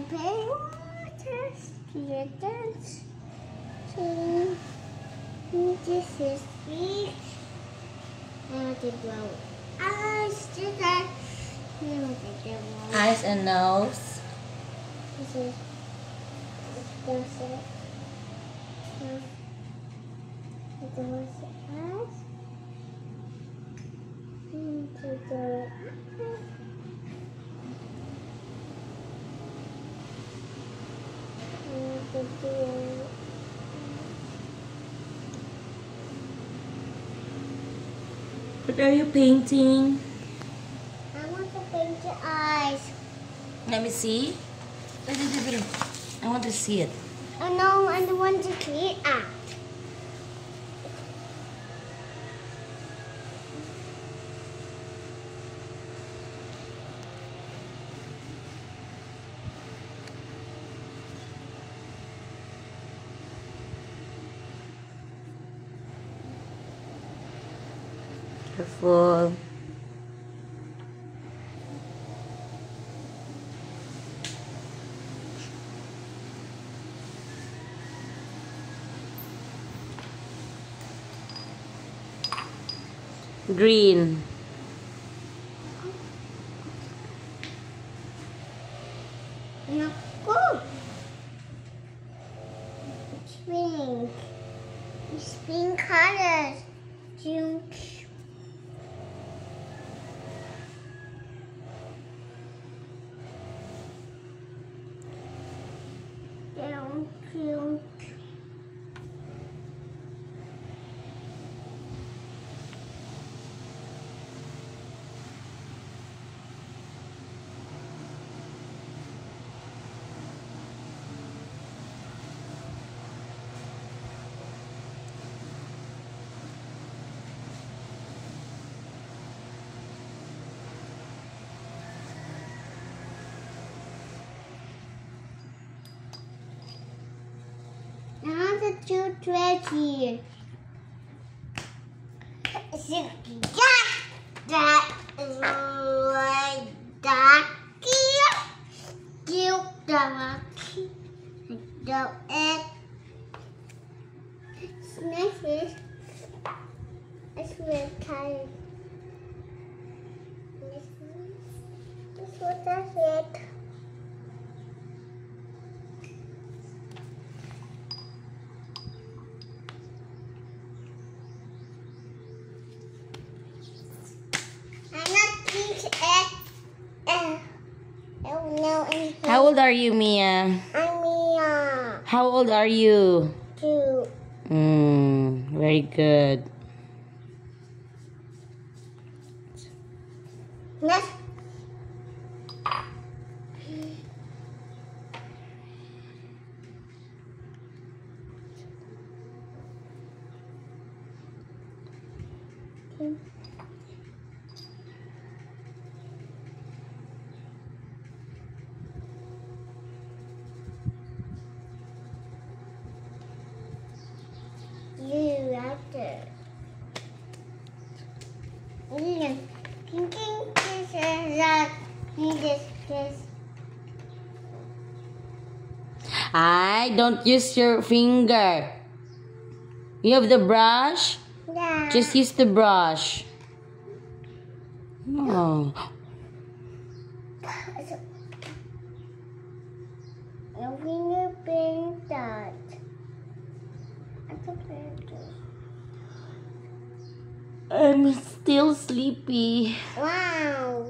and play water, this is. Now the blow. Eyes. Eyes and nose. This is the What are you painting? I want to paint your eyes. Let me see. I want to see it. Oh no, I don't want to clean up. Green. Down, pink. Two ready. That that is like that. Kill the monkey. Do it. Next is it's really tired. This is what that's it. I'm not teach it. Uh, I don't know anything. How old are you, Mia? I'm Mia. How old are you? Two. Mm, very good. Next. You after. You can this is that you just this. I don't use your finger. You have the brush? Yeah. Just use the brush. Oh. No. Your finger paint that. I can paint this. I'm still sleepy. Wow.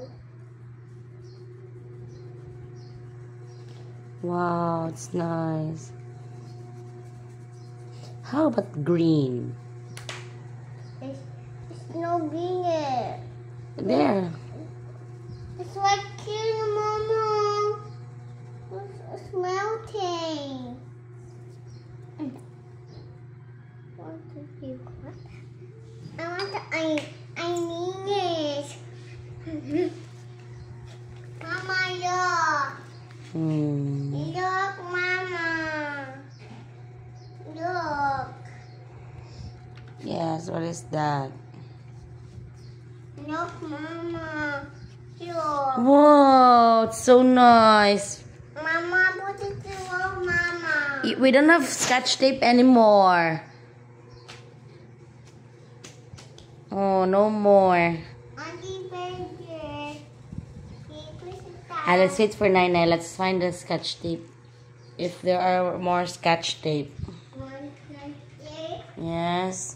Wow, it's nice. How about green? It's, it's no green yet. There. It's like killing mama. It's, it's melting. Mm. Want to be what? I want to, I, I need it. Mama, look. Hmm. Look, Mama. Look. Yes, what is that? Look, Mama. Whoa, it's so nice. Mama, Y- We don't have scotch tape anymore. Oh, no more. Ah, let's wait for Nine Nine. Let's find the scotch tape. If there are more scotch tape. One, two, three. Yes.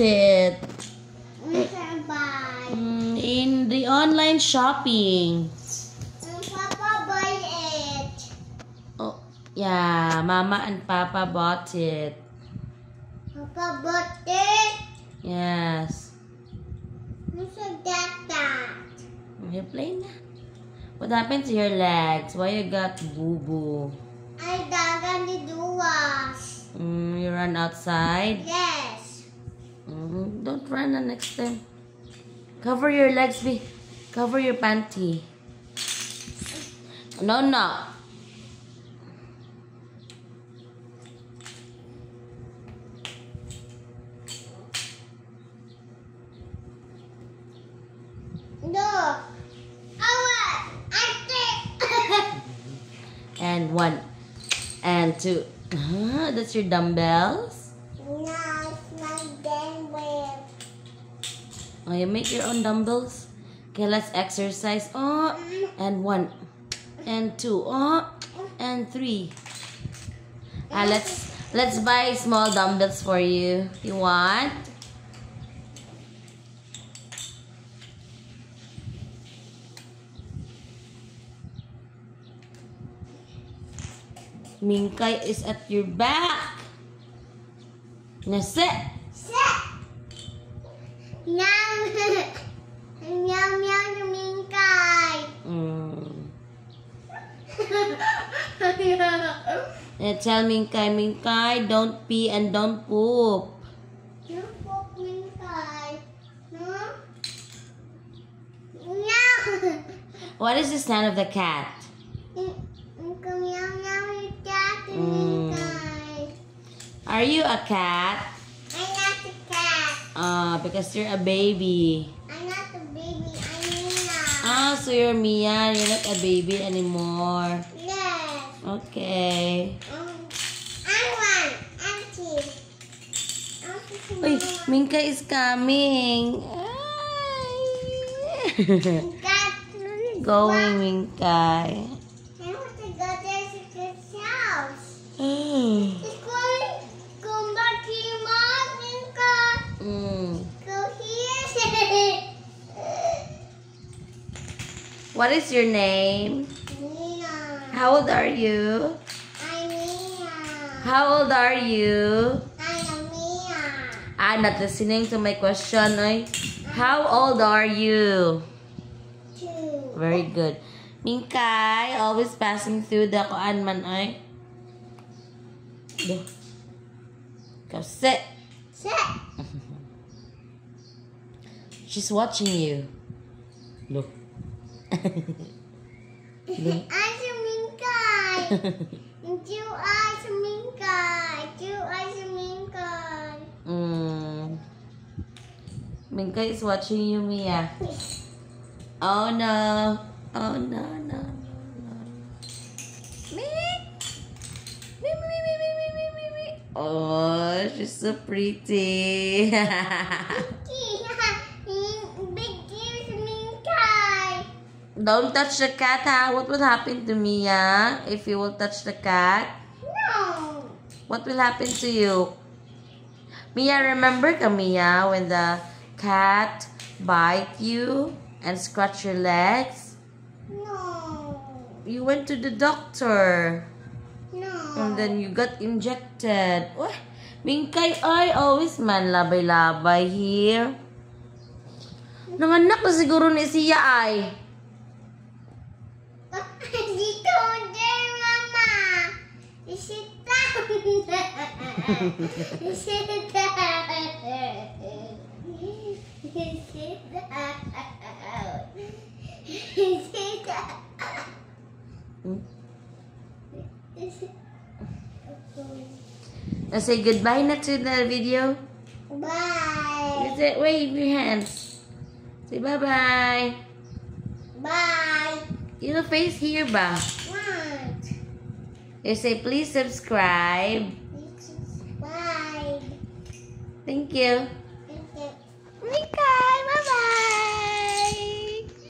it mm, in the online shopping. Papa buy it. Oh, yeah. Mama and Papa bought it. Papa bought it. Yes. Unsa that that? You play na. What happened to your legs? Why you got boo-boo? I Ay dagan di duwas. Mm, you run outside? Yes. Mm, don't run the next time. Cover your legs, be. Cover your panty. No, no. Ate. And one. And two. That's your dumbbells? no, it's my dumbbell. Oh, make your own dumbbells? Okay, let's exercise. Oh, and one. And two. Oh, and three. Ah, let's let's buy small dumbbells for you. You want? Minkay is at your back. Now sit. Meow. meow meow Mingkai. Mm. And tell Minkay, Minkay, don't pee and don't poop. You poke Mingkai. No? Meow. What is the sound of the cat? Meow meow you cat Mm. Are you a cat? I'm not a cat. Uh, because you're a baby. I'm not a baby. I'm Nina. Ah, so you're Mia. You're not a baby anymore. Yes. Okay. Um, I'm one. I'm two. Uy, Minka is coming. Got Going, Minkay. I want to go there to his house. mm. It's going come back here, Mom. Minka. Go here. What is your name? Nina. How old are you? I'm Nina. How old are you? I'm Nina. Ah, I'm not listening to my question, oy. How old are you? Two. Very good. Minkay, always passing through the kuan man. Do. Go sit. Sit. She's watching you. Look. Minka. Two eyes, Minka. Two eyes, Minka. mm. Minkay is watching you, Mia. Oh no. Oh no, no, no, no. Me. Me, me, me, me, me, me, me, me. Oh, she's so pretty. Don't touch the cat, ha? What will happen to Mia if you will touch the cat? No. What will happen to you? Mia, remember ka, Mia, when the cat bite you and scratch your legs? No. You went to the doctor. No. And then you got injected. Wah, Mingkay, ay, always man labay-labay here. Nanganak na siguro ni siya ay. Now say goodbye na to the video. Bye. Say, wave your hands. Say bye-bye. Bye. Your face here ba? You say, please subscribe. Bye. Thank you.